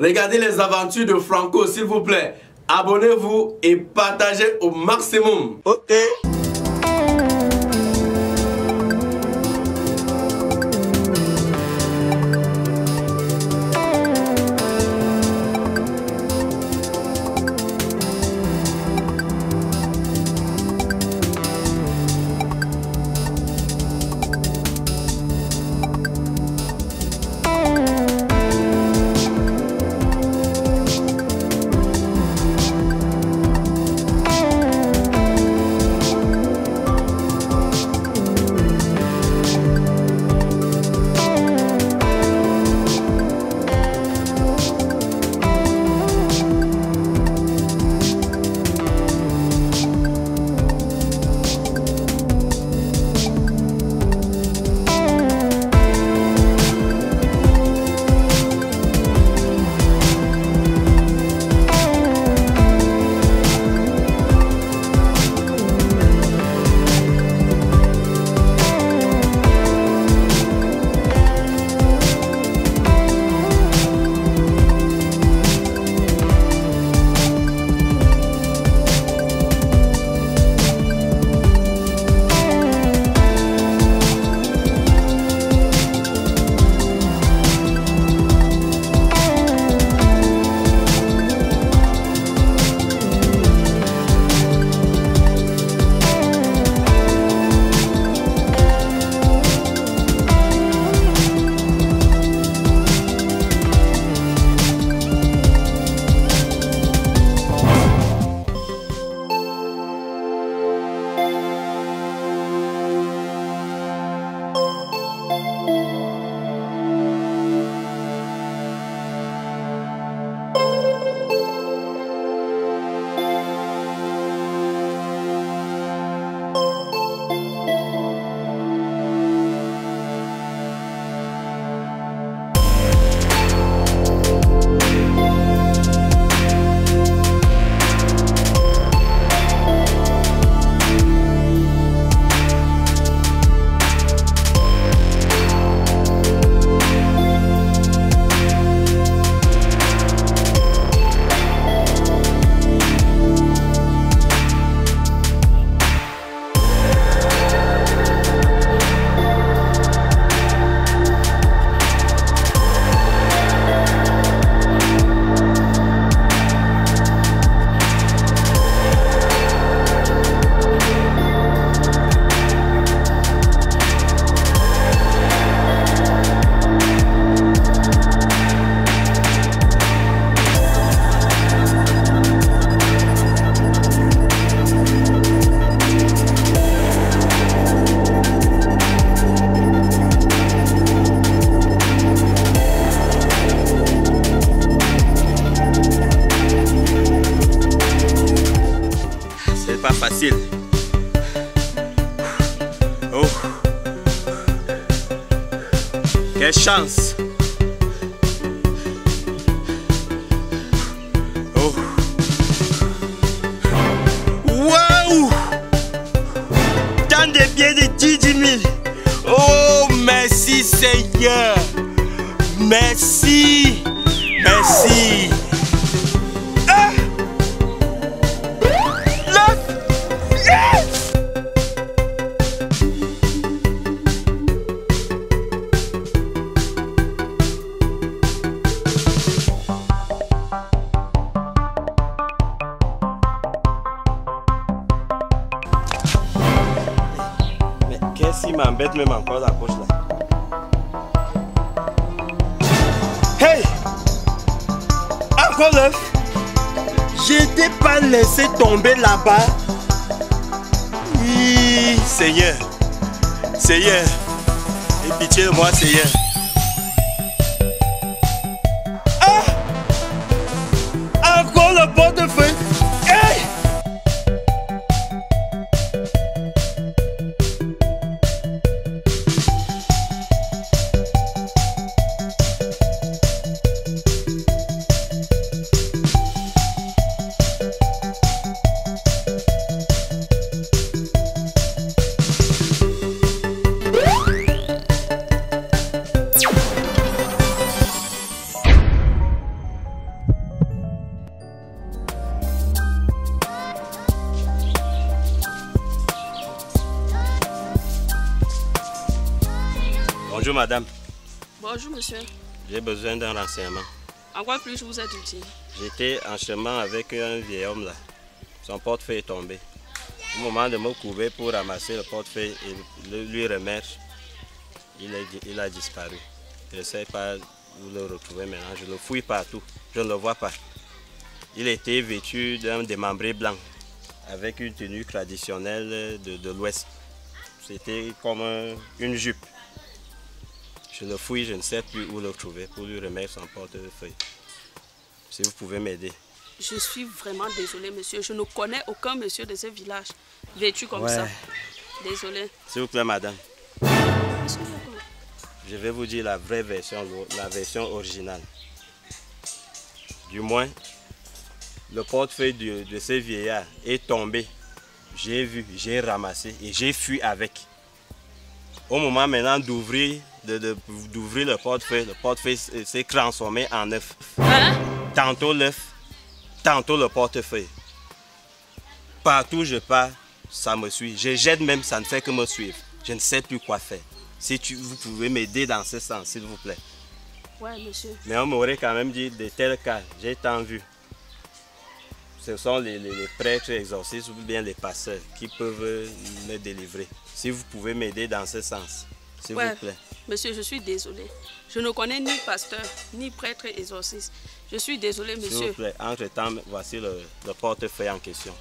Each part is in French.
Regardez les aventures de Franco, s'il vous plaît. Abonnez-vous et partagez au maximum. Ok. Quelle chance. Oh. Waouh! Tant de biens de 10 000. Oh, merci Seigneur. Merci. Merci. Je t'ai pas laissé tomber là-bas. Oui, Seigneur. Seigneur. Aie pitié de moi Seigneur monsieur. j'ai besoin d'un renseignement. En quoi puis-je vous être utile? J'étais en chemin avec un vieil homme là. Son portefeuille est tombé. Au moment de me couver pour ramasser le portefeuille et lui remettre, il, est- il a disparu. Je ne sais pas où le retrouver maintenant. Je le fouille partout. Je ne le vois pas. Il était vêtu d'un démembré blanc avec une tenue traditionnelle de, de l'Ouest. C'était comme un- une jupe. Je le fouille, je ne sais plus où le trouver pour lui remettre son portefeuille. Si vous pouvez m'aider. Je suis vraiment désolée monsieur. Je ne connais aucun monsieur de ce village vêtu comme Ouais. ça. Désolée. S'il vous plaît, madame, je vais vous dire la vraie version, la version originale. Du moins, le portefeuille de, de ce vieillard est tombé. J'ai vu, j'ai ramassé et j'ai fui avec. Au moment maintenant d'ouvrir de, de- d'ouvrir le portefeuille, le portefeuille s'est transformé en œuf. Hein? Tantôt l'œuf, tantôt le portefeuille. Partout où je pars, ça me suit. Je jette même, ça ne fait que me suivre. Je ne sais plus quoi faire. Si tu, vous pouvez m'aider dans ce sens, s'il vous plaît. Ouais monsieur. Mais on m'aurait quand même dit de tels cas, j'ai tant vu. Ce sont les, les- les prêtres exorcistes ou bien les pasteurs qui peuvent me délivrer. Si vous pouvez m'aider dans ce sens, s'il Ouais. vous plaît. Monsieur, je suis désolée. Je ne connais ni pasteur, ni prêtre exorciste. Je suis désolée S'il vous monsieur. plaît, entre-temps, voici le, le portefeuille en question.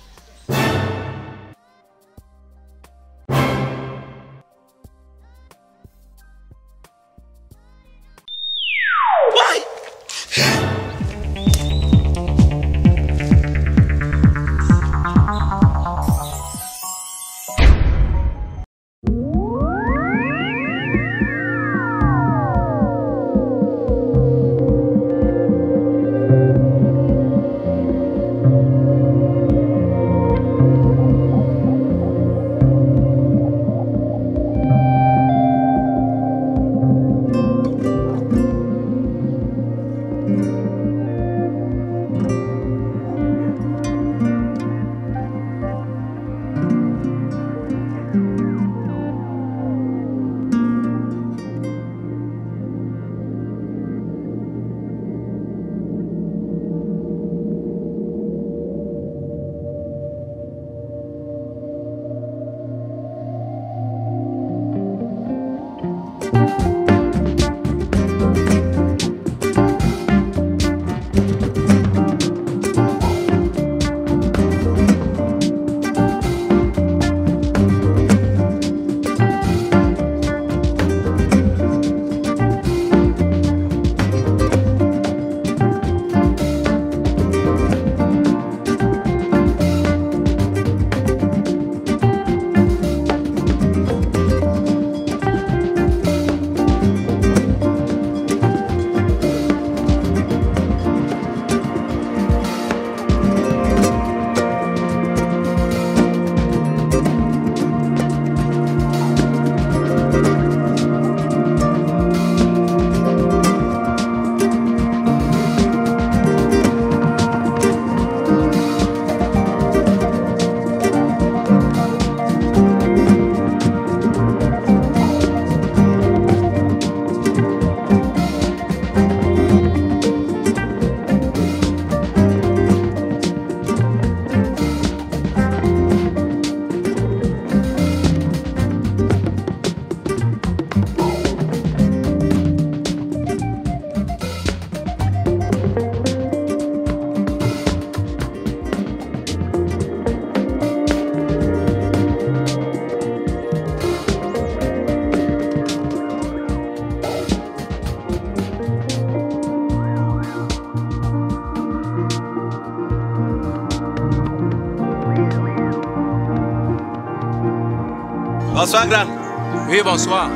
Bonsoir, grand. Oui, bonsoir.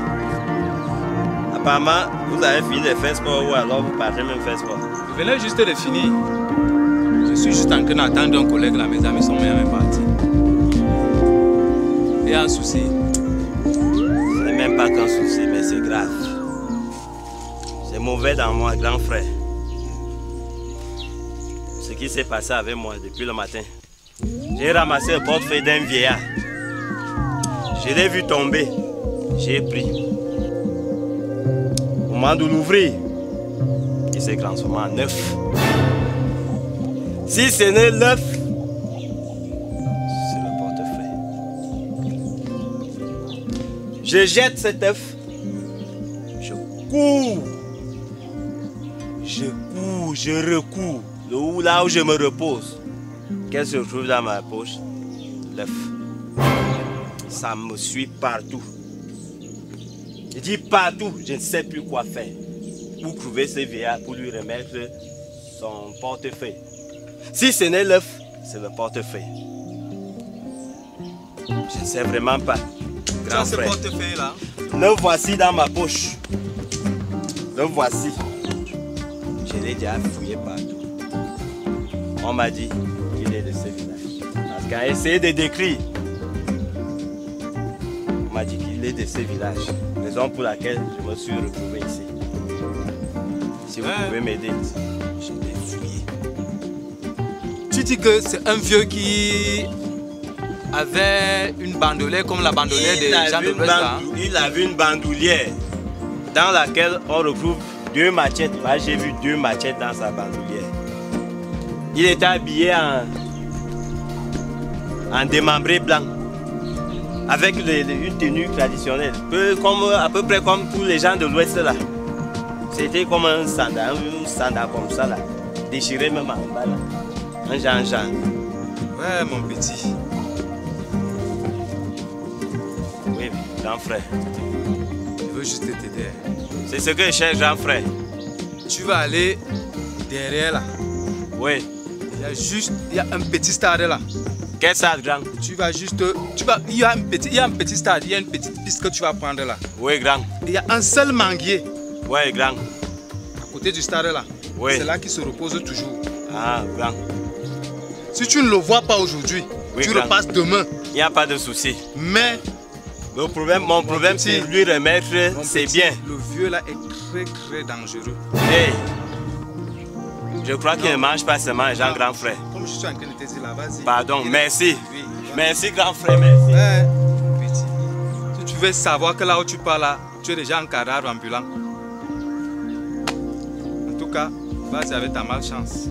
Apparemment, vous avez fini de faire sport ou alors vous partez même faire sport? Je venais juste de finir. Je suis juste en train d'attendre un collègue là, mes amis sont même partis. Il y a un souci. Ce n'est même pas qu'un souci, mais c'est grave. C'est mauvais dans moi, grand frère. Ce qui s'est passé avec moi depuis le matin. J'ai ramassé le portefeuille d'un vieillard. Je l'ai vu tomber. J'ai pris. moment de l'ouvrir, il s'est transformé en œuf. Si ce n'est l'œuf, c'est le portefeuille. Je jette cet œuf, je cours, je cours, je recours, là où je me repose. Qu'est-ce que je trouve dans ma poche? L'œuf. Ça me suit partout. Je dis partout, je ne sais plus quoi faire. Où trouver ce vieillard pour lui remettre son portefeuille. Si ce n'est l'œuf, c'est le portefeuille. Je ne sais vraiment pas. Grand Dans ce frère. portefeuille là, Le voici dans ma poche. Le voici. Je l'ai déjà fouillé partout. On m'a dit qu'il est de ce village. Parce qu'à essayer de décrire, est de ce village. Raison pour laquelle je me suis retrouvé ici. Si vous Ouais. pouvez m'aider, je vais fouiller. tu dis que c'est un vieux qui avait une bandolière comme la bandolière des gens de l'Ouest hein? il a vu une bandoulière dans laquelle on retrouve deux machettes. Moi, j'ai vu deux machettes dans sa bandoulière. Il était habillé en, en démembré blanc, avec une tenue traditionnelle, peu comme, à peu près comme tous les gens de l'Ouest là. C'était comme un sandal, un sandal comme ça là, déchiré même en bas là. Un Jean-Jean. Ouais, mon petit. Oui, grand frère. Je veux juste t'aider. C'est ce que je cherche, grand frère. Tu vas aller derrière là. Oui. Il y a juste, il y a un petit stade là. Quel ça, grand Tu vas juste, tu vas, il y a un petit, il y a un petit stade, il y a une petite piste que tu vas prendre là. Oui, grand. Il y a un seul manguier Oui, grand. à côté du stade là. Oui. C'est là qui se repose toujours. Ah, grand. Si tu ne le vois pas aujourd'hui, Oui, tu grand. repasses demain. Il n'y a pas de souci. Mais Le problème, mon problème, petit, c'est lui remettre, mon c'est bien. Le vieux là est très très dangereux. Hey, je crois qu'il ne mange pas seulement les gens, Non. grand frère. Comme je suis en train de te dire là, vas-y. Pardon, merci. Oui. Merci, grand frère, merci. Petit. Si tu veux savoir que là où tu pars là, tu es déjà un cadavre ambulant. En tout cas, vas-y avec ta malchance.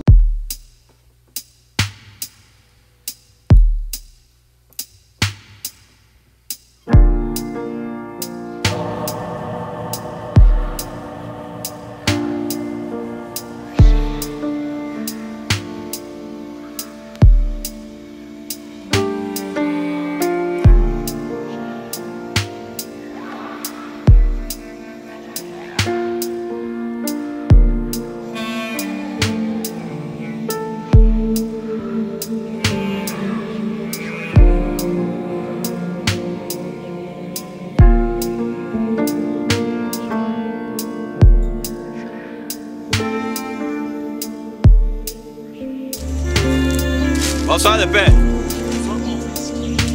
Bonsoir, le père.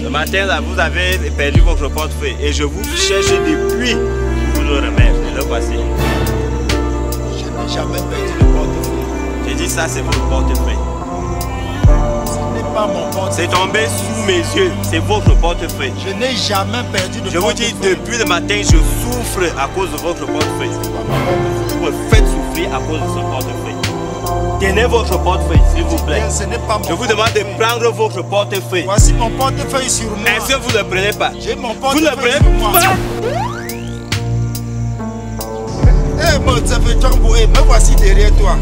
Le matin, là, vous avez perdu votre portefeuille et je vous cherche depuis pour vous le remettre. Et le voici. Je n'ai jamais perdu le portefeuille. J'ai dit ça, c'est votre portefeuille. Ce n'est pas mon C'est portefeuille. tombé sous mes yeux. C'est votre portefeuille. Je n'ai jamais perdu de Je vous dis, portefeuille. depuis le matin, je souffre à cause de votre portefeuille. Vous me faites souffrir à cause de ce portefeuille. Tenez votre portefeuille, s'il vous plaît. Ce n'est pas mon Je vous demande de portefeuille. prendre votre portefeuille. Voici mon portefeuille sur moi. Est-ce que vous ne le prenez pas? J'ai mon Vous ne le portefeuille prenez pas? Eh mon ça fait Django, me voici derrière toi.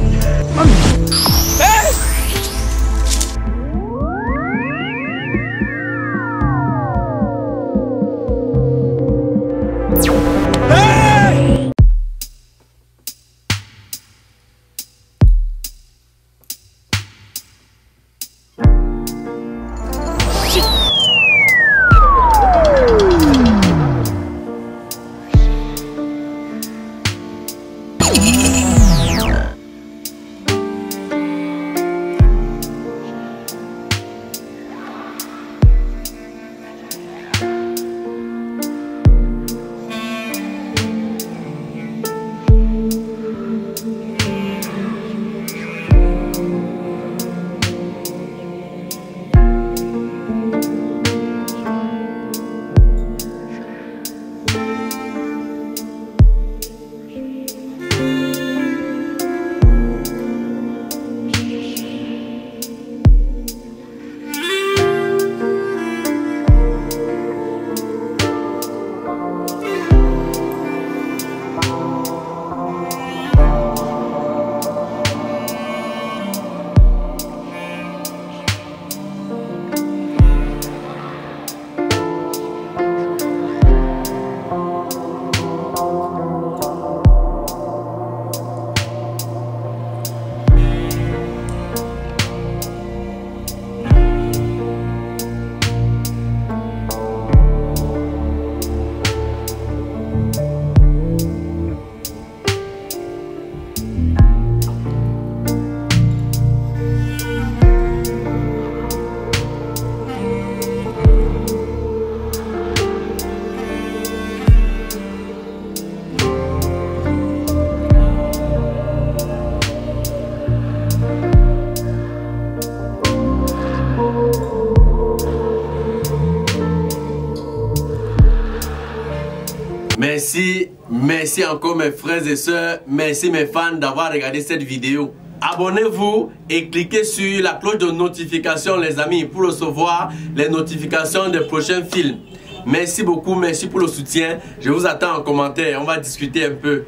Merci encore mes frères et sœurs, merci mes fans d'avoir regardé cette vidéo. Abonnez-vous et cliquez sur la cloche de notification les amis pour recevoir les notifications des prochains films. Merci beaucoup, merci pour le soutien. Je vous attends en commentaire, on va discuter un peu.